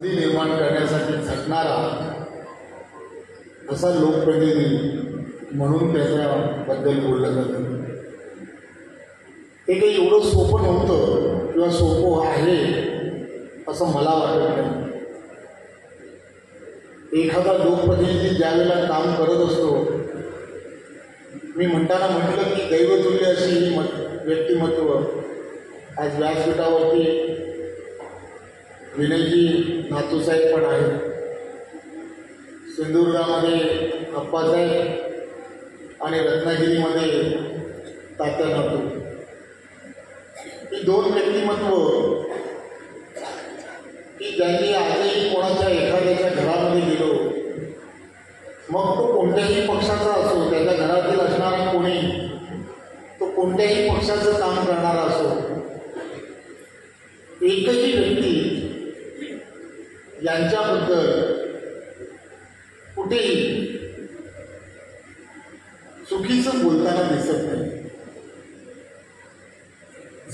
संधी निर्माण करण्यासाठी झटणारा असा लोकप्रतिनिधी म्हणून त्याच्याबद्दल बोललं जातं. ते काही एवढं सोपं नव्हतं किंवा सोपं आहे असं मला वाटत नाही. एखादा लोकप्रतिनिधी ज्यावेळेला काम करत असतो मी म्हणताना म्हटलं की दैवतुल्य अशी ही मत व्यक्तिमत्व आज व्यासपीठावरती विनयजी नातूसाहेब पण आहेत. सिंधुदुर्गामध्ये अप्पासाहेब आणि रत्नागिरीमध्ये तात्या नातू. ही दोन व्यक्तिमत्व की ज्यांनी आजही कोणाच्या एखाद्याच्या घरामध्ये गेलो मग तो कोणत्याही पक्षाचा असो त्याच्या घरातील असणारा कोणी तो कोणत्याही पक्षाचं काम करणारा असो एकही व्यक्ती यांच्याबद्दल कुठेही चुकीचं बोलताना दिसत नाही.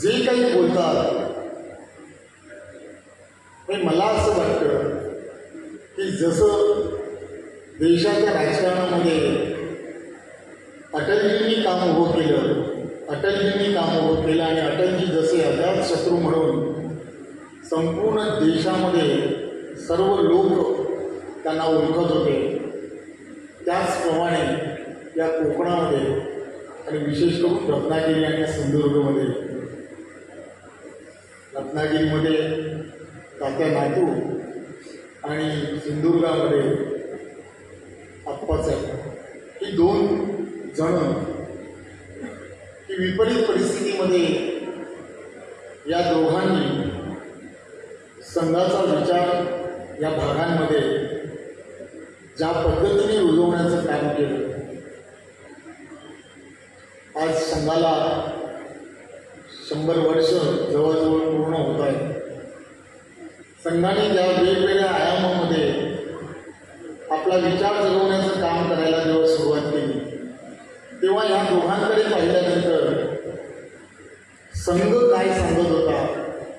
जे काही बोलतात ते मला असं वाटतं की जसं देशाच्या राजकारणामध्ये अटलजींनी काम उभं केलं अटलजींनी काम उभं केलं आणि अटलजी जसे अजात शत्रू म्हणून संपूर्ण देशामध्ये सर्व लोक त्यांना ओळखत होते. त्याचप्रमाणे या कोकणामध्ये आणि विशेष करून रत्नागिरी आणि सिंधुदुर्गमध्ये रत्नागिरीमध्ये तात्या नातू आणि सिंधुदुर्गामध्ये आप्पासाहेब. ही दोन जण ही विपरीत परिस्थितीमध्ये या दोघांनी संघाचा विचार या भागांमध्ये ज्या पद्धतीने रुजवण्याचं काम केलं आज संघाला शंभर वर्ष जवळजवळ पूर्ण होत आहे संघाने ज्या वेगवेगळ्या आयामामध्ये आपला विचार जगवण्याचं काम करायला जेव्हा सुरुवात केली तेव्हा या दोघांकडे पाहिल्यानंतर संघ काय सांगत होता?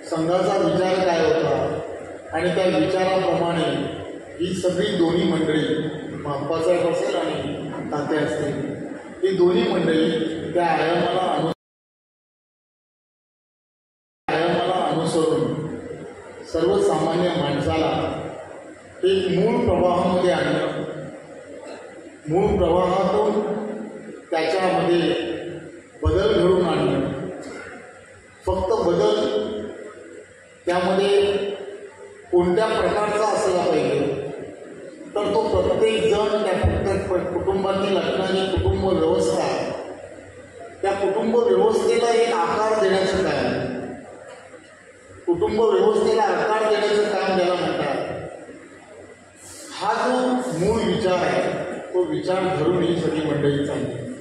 संघाचा विचार काय होता? आणि त्या विचाराप्रमाणे ही सगळी दोन्ही मंडळी बाप्पासाहेब असेल आणि तात्या असतील ही दोन्ही मंडळी त्या आयामाला अनु आयामाला अनुसरून सर्वसामान्य माणसाला एक मूळ प्रवाहामध्ये आणलं. मूळ प्रवाहातून त्याच्यामध्ये बदल घडून आणलं. फक्त बदल त्यामध्ये कोणत्या प्रकारचा असला पाहिजे तर तो प्रत्येक जण त्या प्रत्येक कुटुंबातील असणारी कुटुंब व्यवस्था त्या कुटुंब व्यवस्थेला एक आकार देण्याचं काम कुटुंब व्यवस्थेला आकार देण्याचं काम ज्याला म्हणतात हा जो मूळ विचार आहे तो विचार धरून ही सगळी मंडळी चालली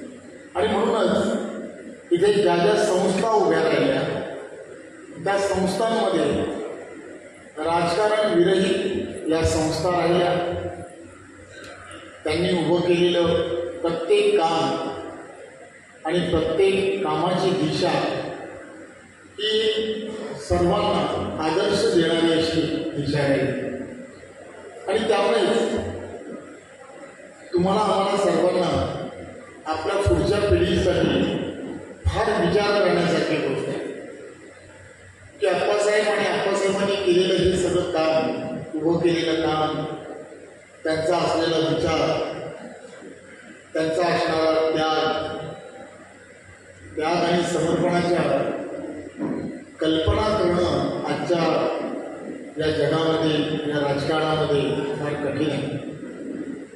आणि म्हणूनच इथे ज्या ज्या संस्था उभ्या राहिल्या त्या संस्थांमध्ये राजकारण विरहित या संस्था राहिल्या. त्यांनी उभं केलेलं प्रत्येक काम आणि प्रत्येक कामाची दिशा ही सर्वांना आदर्श देणारी अशी दिशा आहे. आणि त्यामुळेच तुम्हाला आम्हाला सर्वांना आपल्या पुढच्या पिढीसाठी फार विचार करण्यासारखी गोष्ट आहे. बाबासाहेब आणि अप्पासाहेबांनी केलेलं हे सगळं काम उभं केलेलं काम त्यांचा असलेला विचार त्यांचा असणारा त्याग त्याग आणि समर्पणाच्या कल्पना करणं आजच्या या जगामध्ये या राजकारणामध्ये फार कठीण आहे.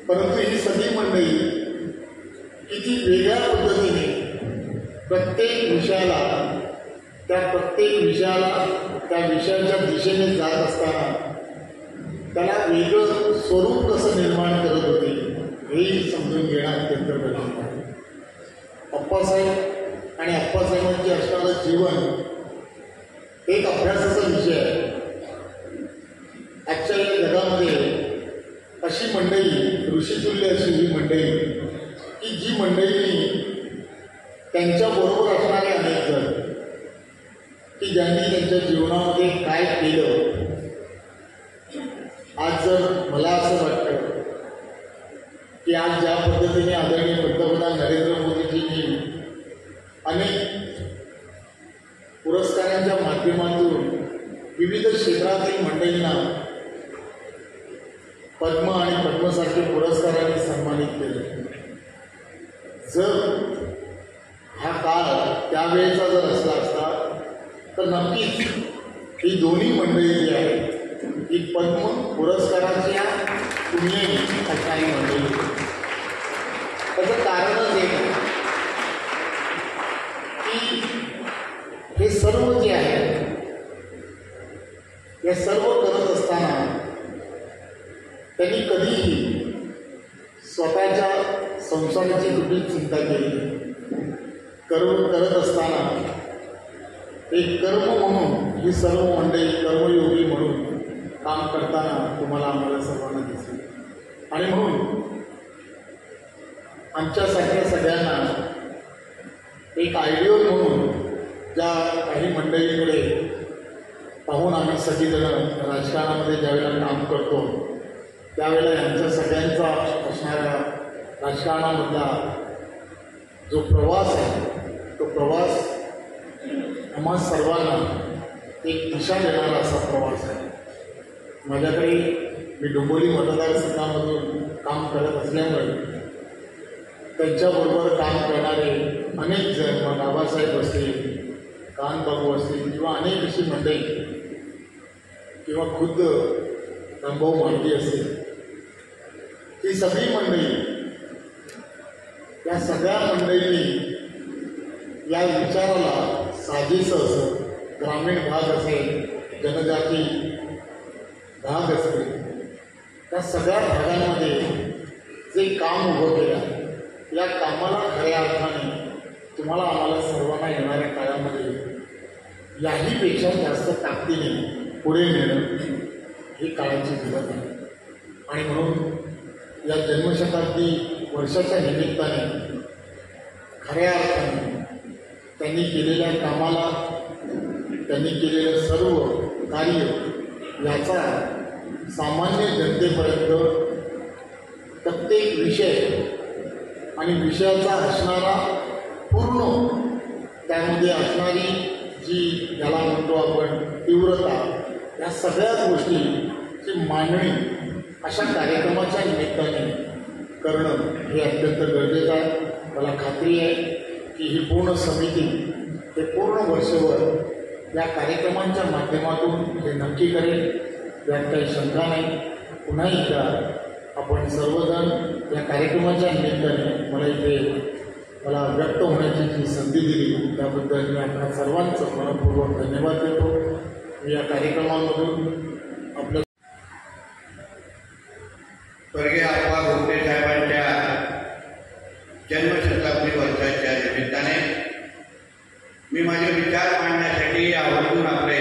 परंतु ही सगळी मंडळी किती वेगळ्या पद्धतीने प्रत्येक विषयाला त्या प्रत्येक विषयाला त्या विषयाच्या दिशेने जात असताना त्याला वेगळं स्वरूप कसं निर्माण करत होते हेही समजून घेणं अत्यंत गरजेचं आहे. अप्पासाहेब आणि अप्पासाहेबांचे असणारं जीवन एक अभ्यासाचा विषय आहे. आजच्या या जगामध्ये अशी मंडळी ऋषितुल्य अशी ही मंडळी की जी मंडळी त्यांच्याबरोबर असणारे अनेक जण की ज्यांनी त्यांच्या जीवनामध्ये काय केलं आज जर मला असं वाटतं की आज ज्या पद्धतीने आदरणीय पंतप्रधान नरेंद्र मोदीजींनी अनेक पुरस्कारांच्या माध्यमातून विविध क्षेत्रातील मंडळींना पद्म आणि पद्मसारखे पुरस्काराने सन्मानित केले. जर हा काळ त्यावेळेचा जर असला असता तर नक्कीच ही दोन्ही मंडळी जी आहेत ही पद्म पुरस्काराच्या पुण्यही असणारी मंडळी. त्याचं कारणच एक आहे की हे सर्व जे आहे हे सर्व करत असताना त्यांनी कधीही स्वतःच्या संसाराची कुठली चिंता केली करून करत असताना एक कर्म म्हणून ही सर्व मंडळी कर्मयोगी म्हणून काम करताना तुम्हाला आम्हाला सर्वांना दिसली आणि म्हणून आमच्यासारख्या सगळ्यांना एक आयडियल म्हणून ज्या काही मंडळीकडे पाहून आम्ही सगळीजण राजकारणामध्ये ज्यावेळेला काम करतो त्यावेळेला यांच्या सगळ्यांचा असणारा राजकारणामधला जो प्रवास आहे तो प्रवास आम्हा सर्वांना एक दिशा देणारा असा प्रवास आहे. माझ्याकडे मी डोंबोली मतदारसंघामधून काम करत असल्यामुळे त्यांच्याबरोबर काम करणारे अनेक जण मग बाबासाहेब असतील कानबाबू असतील किंवा अनेक अशी मंडळी किंवा खुद्द रामभाऊ मांडे असेल ही सगळी मंडळी या सगळ्या मंडळींनी या विचाराला साजेसं असं ग्रामीण भाग असेल जनजाती भाग असेल त्या सगळ्या भागांमध्ये जे काम उभं केलं आहे या कामाला खऱ्या अर्थाने तुम्हाला आम्हाला सर्वांना येणाऱ्या काळामध्ये याहीपेक्षा जास्त ताकदीने पुढे नेणं ही काळाची गरज आहे. आणि म्हणून या जन्मशताब्दी वर्षाच्या निमित्ताने खऱ्या अर्थाने त्यांनी केलेल्या कामाला त्यांनी केलेलं सर्व कार्य याचा सामान्य जनतेपर्यंत प्रत्येक विषय आणि विषयाचा असणारा पूर्ण त्यामध्ये असणारी जी ज्याला म्हणतो आपण तीव्रता या सगळ्याच गोष्टीची मांडणी अशा कार्यक्रमाच्या निमित्ताने करणं हे अत्यंत गरजेचं आहे. मला खात्री आहे की ही पूर्ण समिती हे पूर्ण वर्षभर या कार्यक्रमांच्या माध्यमातून हे नक्की करेल यात काही शंका नाही. पुन्हा एकदा आपण सर्वजण या कार्यक्रमाच्या निमित्ताने मला इथे मला व्यक्त होण्याची जी संधी दिली त्याबद्दल मी आपल्या सर्वांचं मनपूर्वक धन्यवाद देतो. मी या कार्यक्रमामधून आपलं स्वर्गीय आप्पा गोपटे साहेबांच्या जन्मशताब्दी वर्षाच्या निमित्ताने मी माझे विचार मांडण्यासाठी आवर्जून आपल्या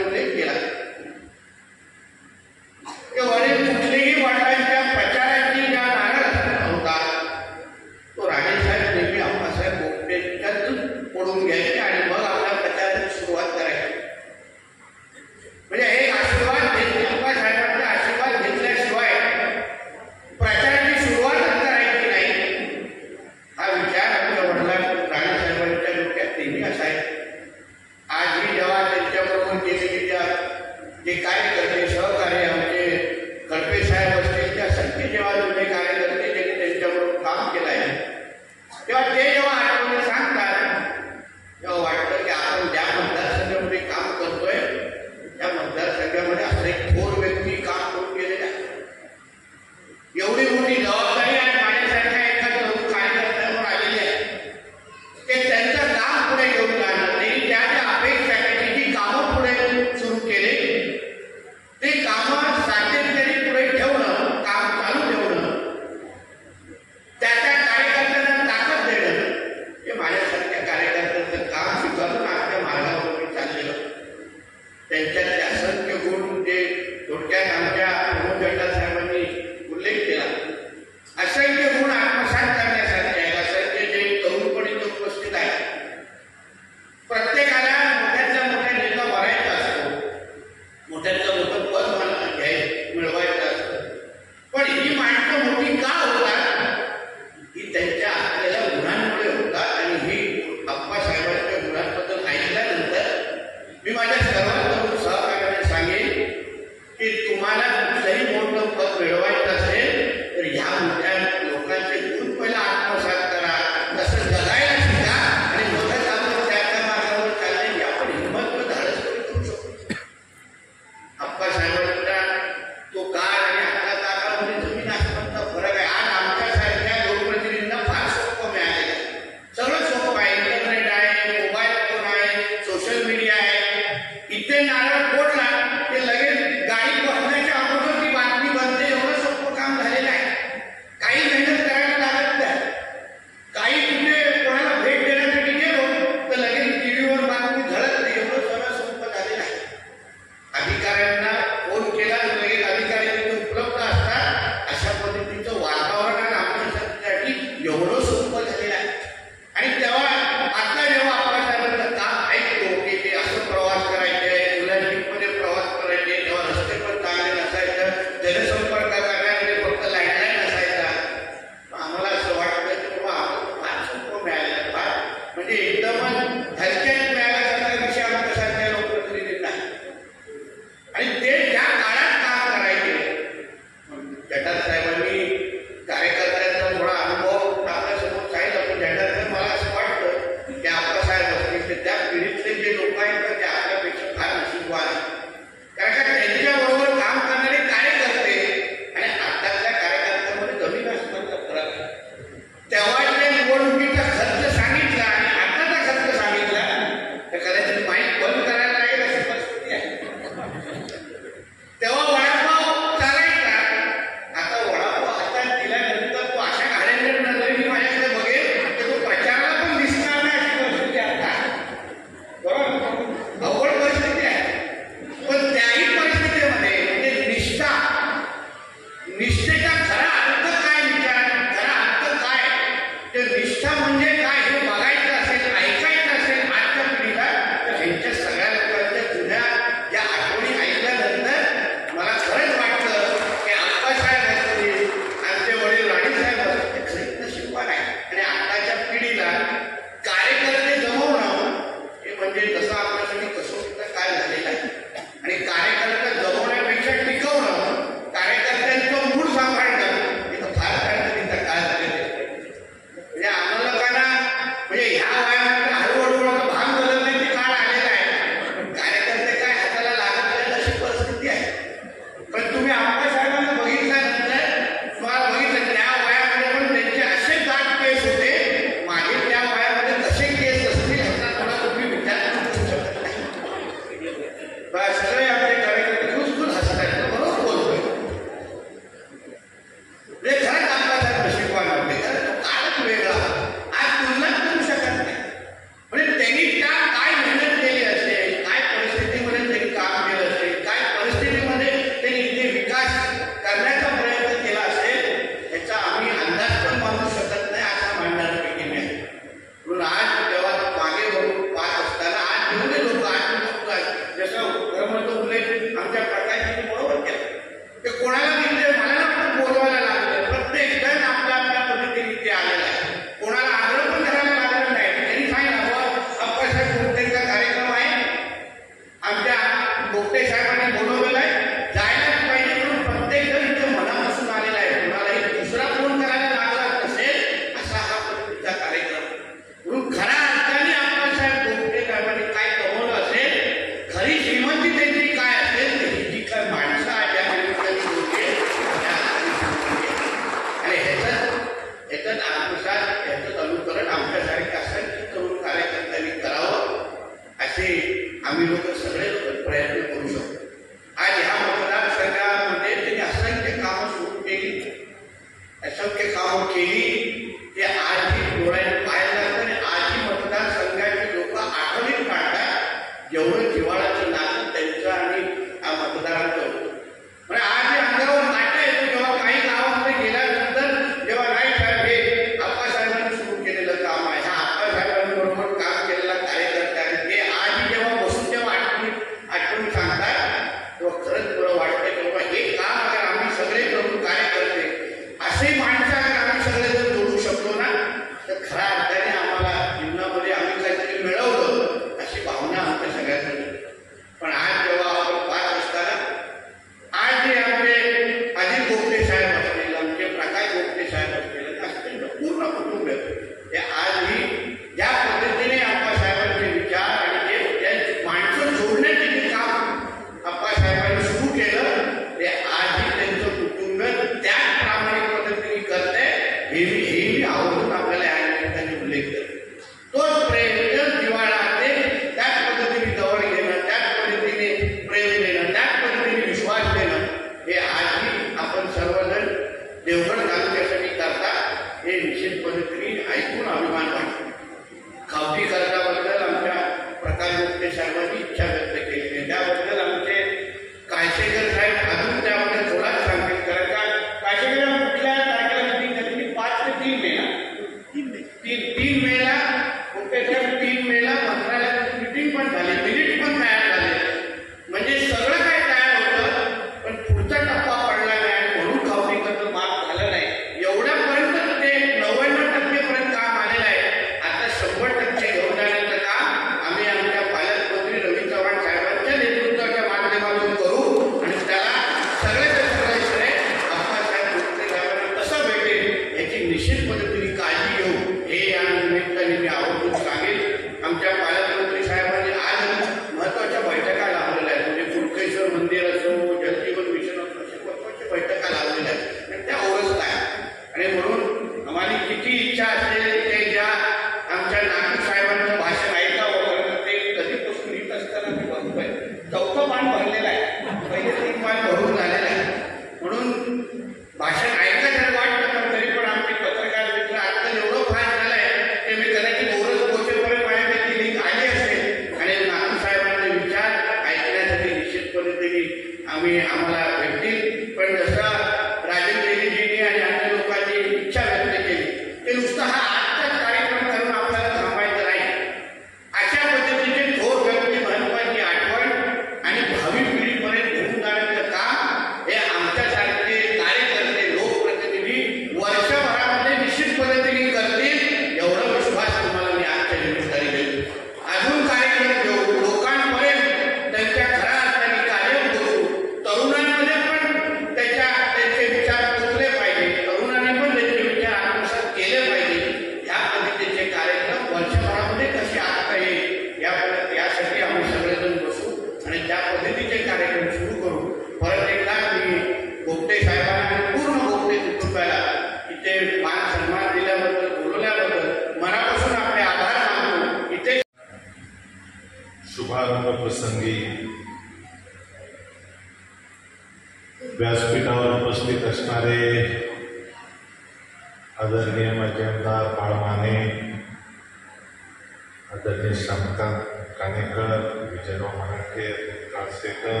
आदरणीय श्यामकांत कानेकर विजयराव मराठे कासेकर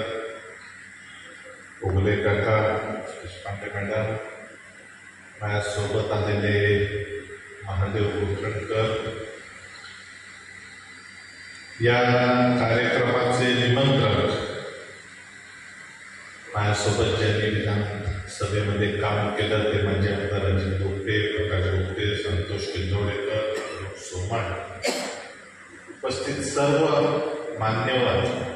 उगले काका देशपांडे मॅडम माझ्यासोबत आलेले महादेव कुलकर्णकर या कार्यक्रमाचे निमंत्रक माझ्यासोबत ज्यांनी विधानसभेमध्ये काम केलं ते म्हणजे आमदार अजित गोपे प्रकाश गोपे संतोष किंदोळेकर सोमण. सर्व मान्यवर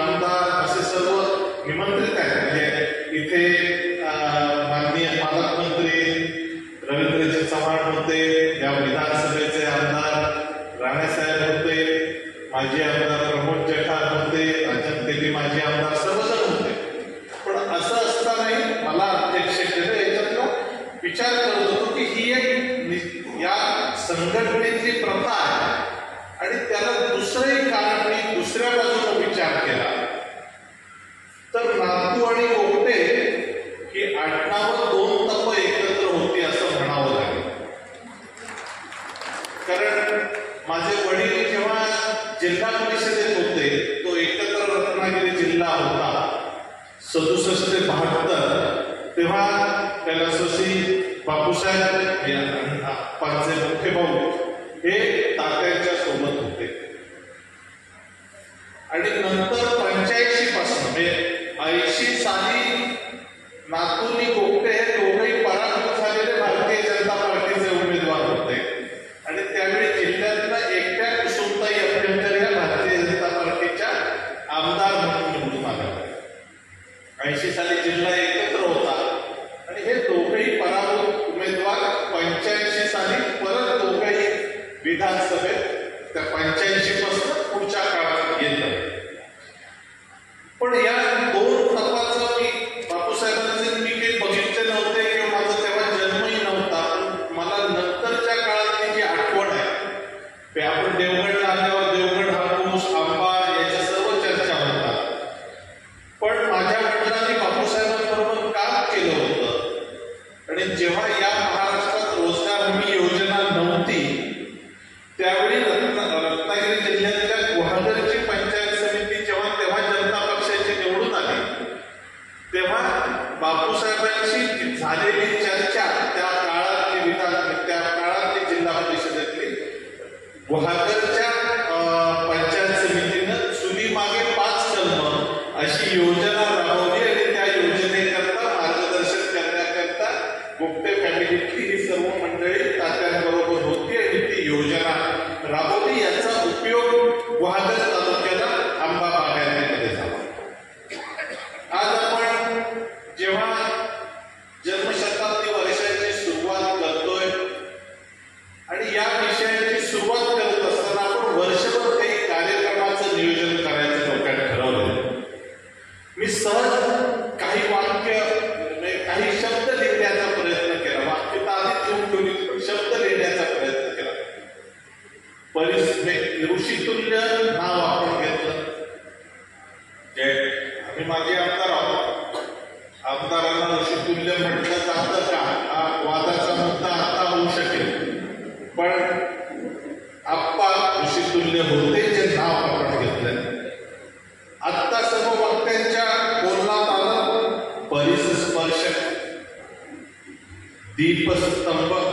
आमदार असे सर्व निमंत्रित आहेत. म्हणजे इथे माननीय पालकमंत्री रवींद्रजी चव्हाण होते या विधानसभेचे आमदार राणेसाहेब होते माजी आमदार ऋषितुल्य नाव आपण घेतलं. जे आम्ही माझे आमदार आहोत आमदारांना ऋषितुल्य म्हटलं जातं हा वादाचा मुद्दा आता होऊ शकेल. पण आप्पा ऋषितुल्य होते जे नाव आपण घेतलं. आत्ता सर्व वक्त्यांच्या बोलण्यात आलं. परिसस्पर्शक दीपस्तंभ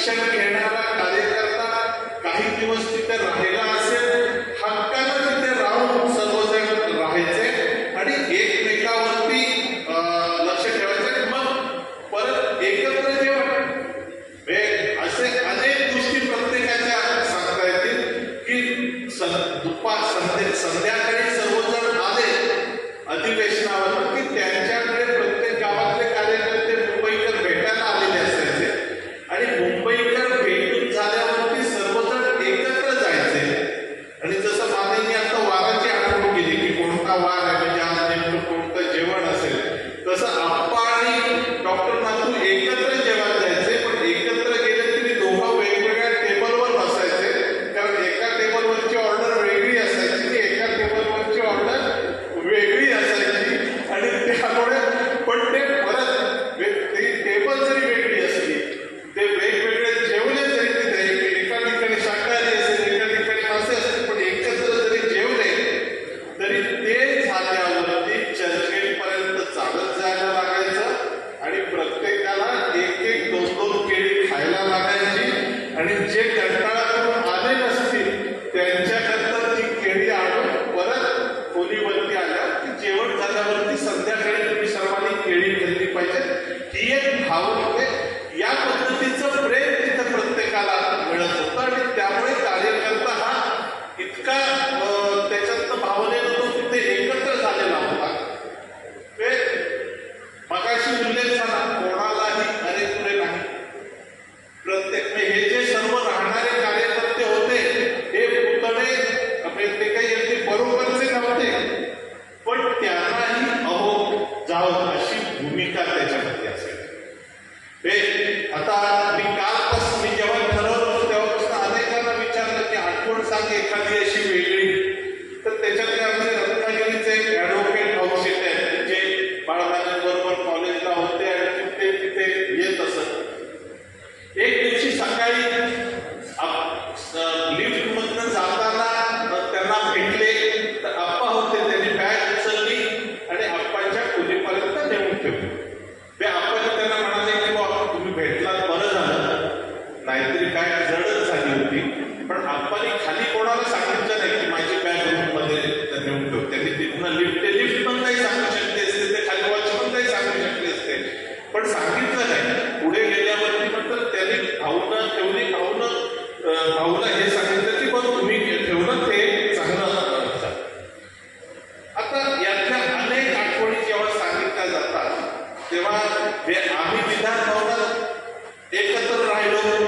शिक्षण घेणारा कार्यकर्ता काही दिवस तिथे राहील. तेव्हा आम्ही विधान भवनात एकत्र राहिलो.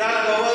cuidado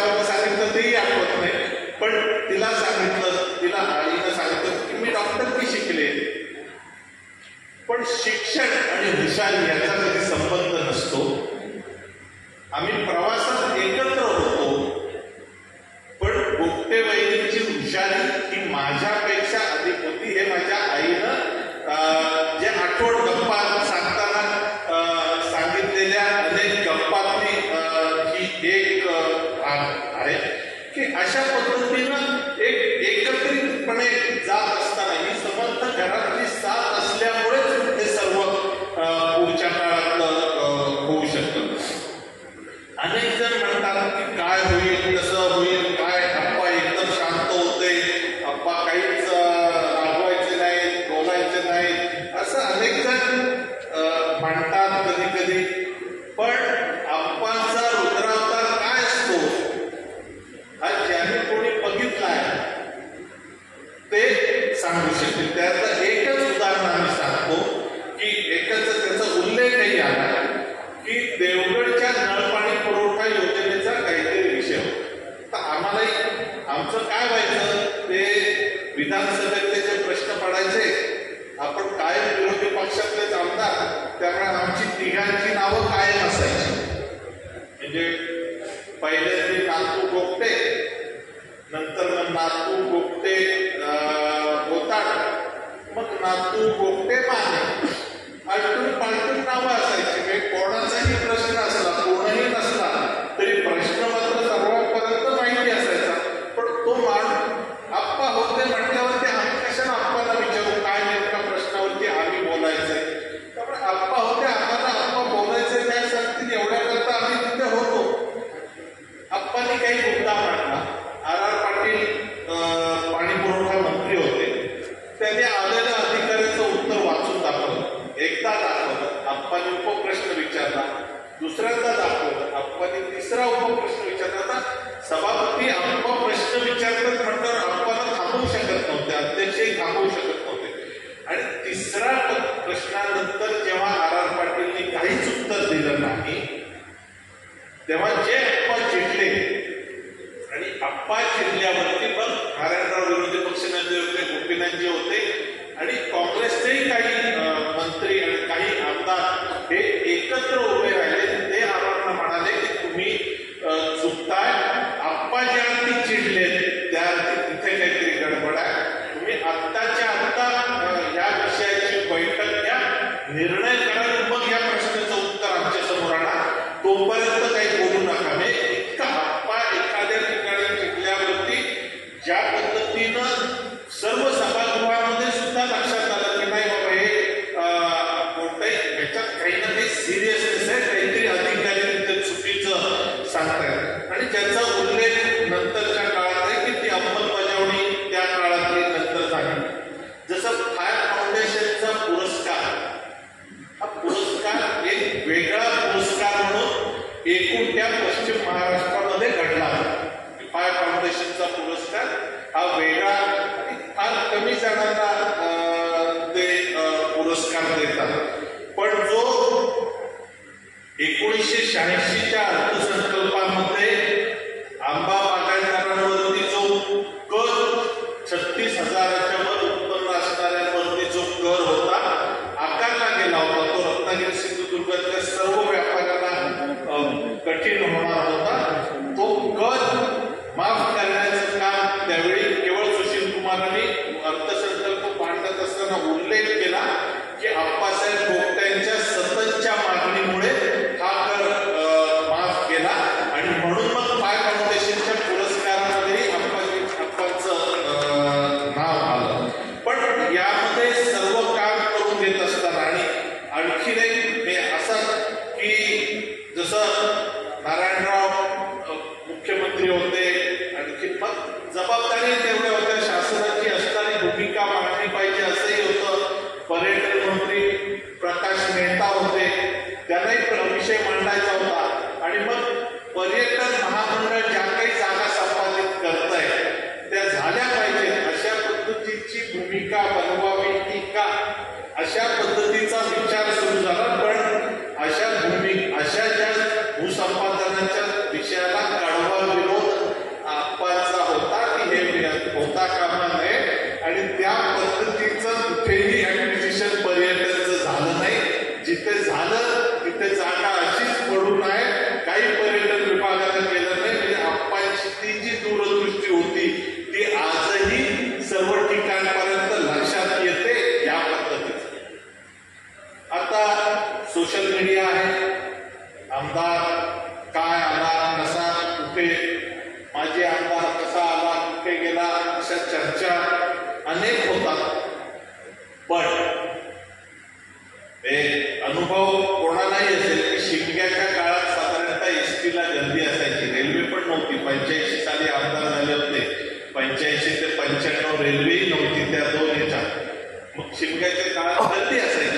डॉक्टरांना सांगितलं तेही आठवत नाही. पण तिला सांगितलं तिला आईनं सांगितलं की मी डॉक्टर की शिकले? कारण आमची तिघांची नावं काय असायची. म्हणजे पहिले पहिल्यांदी नातू गोपटे नंतर मग नातू गोपते होता मग नातू गोपते माने. अल्टून पालटून नावं असायची. म्हणजे कोणाचाही विचार करत आपण थांबवू शकत नव्हते अध्यक्ष थांबवू शकत नव्हते. आणि तिसरा प्रश्नानंतर जेव्हा आर आर पाटीलनी काहीच उत्तर दिलं नाही तेव्हा जे अप्पा चिडले आणि आप्पा चिडल्यावरती पण नारायणराव विरोधी पक्षनेते होते गोपीनाथ जे होते आणि काँग्रेसचेही काही मंत्री आणि काही आमदार हे एकत्र उभे ನಿರ್ಣಯ today रेल्वेही नव्हती त्या दोन याच्या मग शिमग्याच्या काळात गर्दी असायची.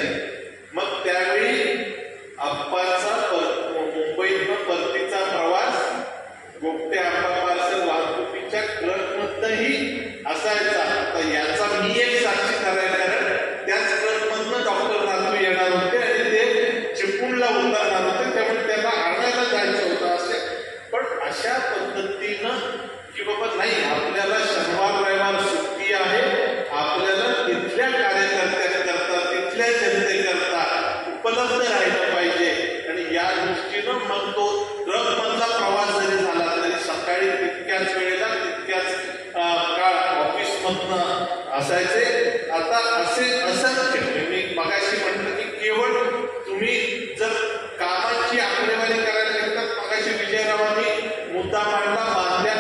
असे असत्य. म्हणजे मी मगाशी म्हटलं की केवळ तुम्ही जर कामाची आकडेवारी करायला तर मगाशी विजयरावांनी मुद्दा मांडला बांधल्या